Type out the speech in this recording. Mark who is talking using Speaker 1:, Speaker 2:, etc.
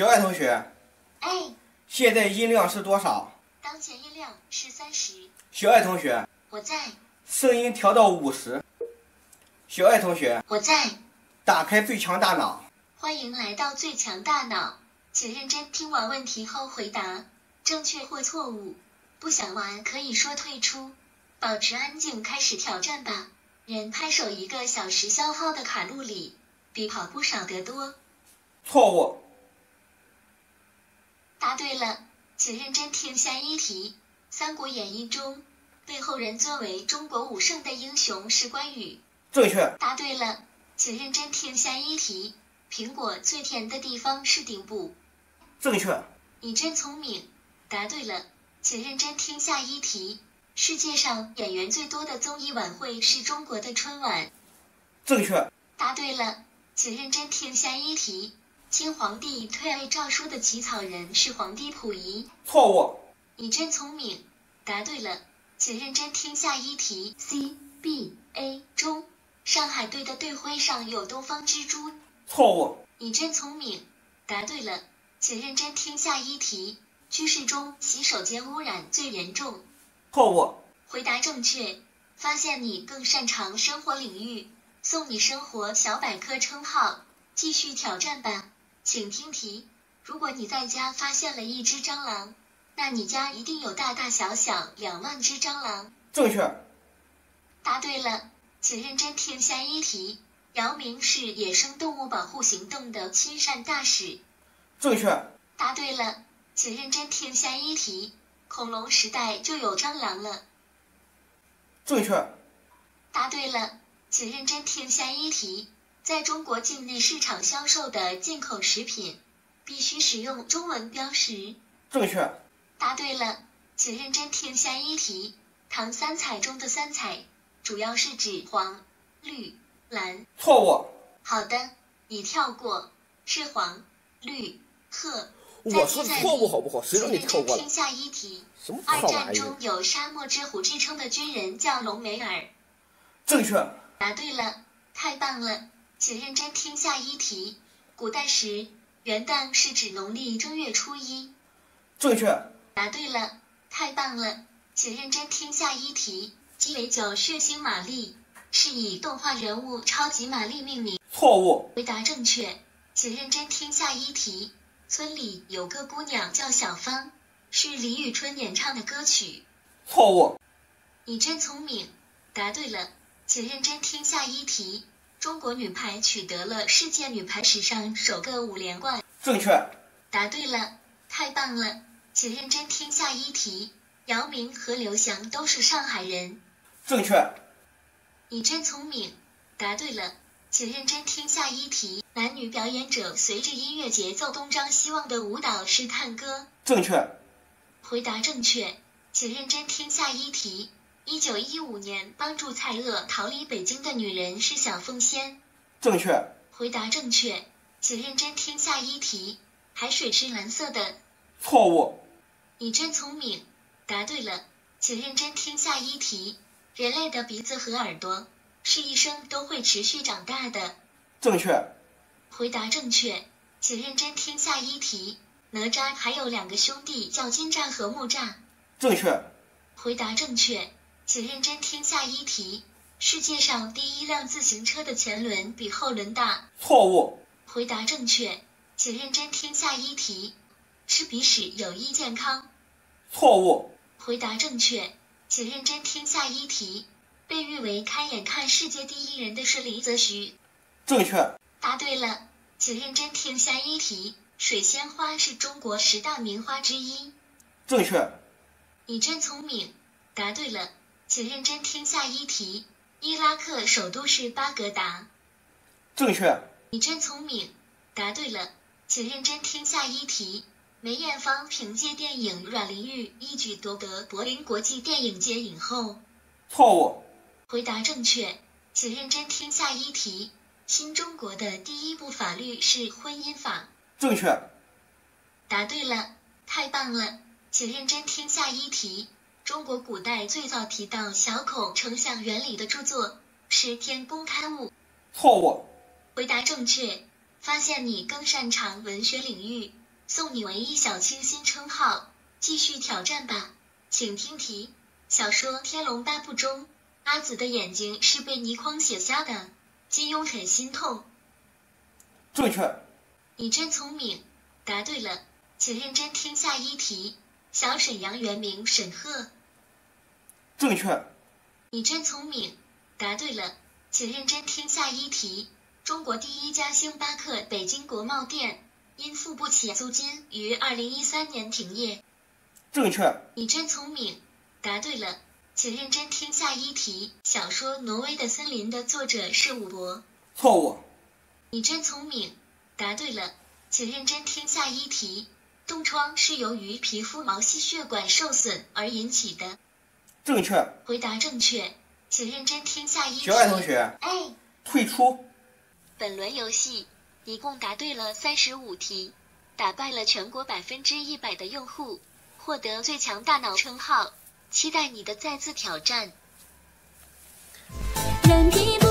Speaker 1: 小爱同学，
Speaker 2: 哎，
Speaker 1: 现在音量是多少？
Speaker 2: 当前音量是三十。
Speaker 1: 小爱同学，
Speaker 2: 我在，
Speaker 1: 声音调到五十。小爱同学，
Speaker 2: 我在。
Speaker 1: 打开最强大脑。
Speaker 2: 欢迎来到最强大脑，请认真听完问题后回答，正确或错误。不想玩可以说退出。保持安静，开始挑战吧。人拍手一个小时消耗的卡路里，比跑步少得多。
Speaker 1: 错误。
Speaker 2: 答对了，请认真听下一题。《三国演义》中，被后人尊为中国武圣的英雄是关羽。
Speaker 1: 正确。
Speaker 2: 答对了，请认真听下一题。苹果最甜的地方是顶部。
Speaker 1: 正确。
Speaker 2: 你真聪明。答对了，请认真听下一题。世界上演员最多的综艺晚会是中国的春晚。
Speaker 1: 正确。
Speaker 2: 答对了，请认真听下一题。清皇帝退位诏书的起草人是皇帝溥仪。
Speaker 1: 错误。
Speaker 2: 你真聪明。答对了，请认真听下一题。CBA 中，上海队的队徽上有东方之珠。
Speaker 1: 错误。
Speaker 2: 你真聪明。答对了，请认真听下一题。居室中洗手间污染最严重。
Speaker 1: 错误。
Speaker 2: 回答正确，发现你更擅长生活领域，送你生活小百科称号。继续挑战吧。请听题：如果你在家发现了一只蟑螂，那你家一定有大大小小两万只蟑螂。
Speaker 1: 正确。
Speaker 2: 答对了，请认真听下一题。姚明是野生动物保护行动的亲善大使。
Speaker 1: 正确。
Speaker 2: 答对了，请认真听下一题。恐龙时代就有蟑螂了。
Speaker 1: 正确。
Speaker 2: 答对了，请认真听下一题。在中国境内市场销售的进口食品，必须使用中文标识。
Speaker 1: 正确。
Speaker 2: 答对了，请认真听下一题。唐三彩中的三彩，主要是指黄、绿、蓝。
Speaker 1: 错误。
Speaker 2: 好的，你跳过，是黄、绿、褐。
Speaker 3: 我说错误好不好？谁让你跳过了？
Speaker 2: 听下一题。
Speaker 3: 什么
Speaker 2: 二战中有沙漠之虎之称的军人叫隆美尔。
Speaker 1: 正确。
Speaker 2: 答对了，太棒了。请认真听下一题。古代时，元旦是指农历正月初一。
Speaker 1: 正确。
Speaker 2: 答对了，太棒了。请认真听下一题。鸡尾酒血腥玛丽是以动画人物超级玛丽命名。
Speaker 1: 错误。
Speaker 2: 回答正确，请认真听下一题。村里有个姑娘叫小芳，是李宇春演唱的歌曲。
Speaker 1: 错误。
Speaker 2: 你真聪明。答对了，请认真听下一题。中国女排取得了世界女排史上首个五连冠。
Speaker 1: 正确。
Speaker 2: 答对了，太棒了，请认真听下一题。姚明和刘翔都是上海人。
Speaker 1: 正确。
Speaker 2: 你真聪明。答对了，请认真听下一题。男女表演者随着音乐节奏东张西望的舞蹈是探戈。
Speaker 1: 正确。
Speaker 2: 回答正确，请认真听下一题。一九一五年，帮助蔡锷逃离北京的女人是小凤仙。
Speaker 1: 正确。
Speaker 2: 回答正确，请认真听下一题。海水是蓝色的。
Speaker 1: 错误。
Speaker 2: 你真聪明。答对了，请认真听下一题。人类的鼻子和耳朵是一生都会持续长大的。
Speaker 1: 正确。
Speaker 2: 回答正确，请认真听下一题。哪吒还有两个兄弟叫金吒和木吒。
Speaker 1: 正确。
Speaker 2: 回答正确。请认真听下一题。世界上第一辆自行车的前轮比后轮大。
Speaker 1: 错误。
Speaker 2: 回答正确。请认真听下一题。吃鼻屎有益健康。
Speaker 1: 错误。
Speaker 2: 回答正确。请认真听下一题。被誉为开眼看世界第一人的是李泽徐。
Speaker 1: 正确。
Speaker 2: 答对了。请认真听下一题。水仙花是中国十大名花之一。
Speaker 1: 正确。
Speaker 2: 你真聪明。答对了。请认真听下一题。伊拉克首都是巴格达。
Speaker 1: 正确。
Speaker 2: 你真聪明。答对了。请认真听下一题。梅艳芳凭借电影《阮玲玉》一举夺得柏林国际电影节影后。
Speaker 1: 错误。
Speaker 2: 回答正确。请认真听下一题。新中国的第一部法律是婚姻法。
Speaker 1: 正确。
Speaker 2: 答对了，太棒了。请认真听下一题。中国古代最早提到小孔成像原理的著作是《天工开物》。
Speaker 1: 错误。
Speaker 2: 回答正确，发现你更擅长文学领域，送你唯一小清新称号。继续挑战吧，请听题：小说《天龙八部》中，阿紫的眼睛是被倪匡写瞎的，金庸很心痛。
Speaker 1: 正确。
Speaker 2: 你真聪明，答对了，请认真听下一题。小沈阳原名沈鹤。
Speaker 1: 正确。
Speaker 2: 你真聪明，答对了，请认真听下一题。中国第一家星巴克北京国贸店因付不起租金，于二零一三年停业。
Speaker 1: 正确。
Speaker 2: 你真聪明，答对了，请认真听下一题。小说《挪威的森林》的作者是伍伯。
Speaker 1: 错误。
Speaker 2: 你真聪明，答对了，请认真听下一题。冻疮是由于皮肤毛细血管受损而引起的。
Speaker 1: 正确。
Speaker 2: 回答正确，请认真听下一题。
Speaker 1: 小爱同学。
Speaker 2: 哎。
Speaker 1: 退出。
Speaker 2: 本轮游戏一共答对了三十五题，打败了全国百分之一百的用户。获得最强大脑称号，期待你的再次挑战。人皮不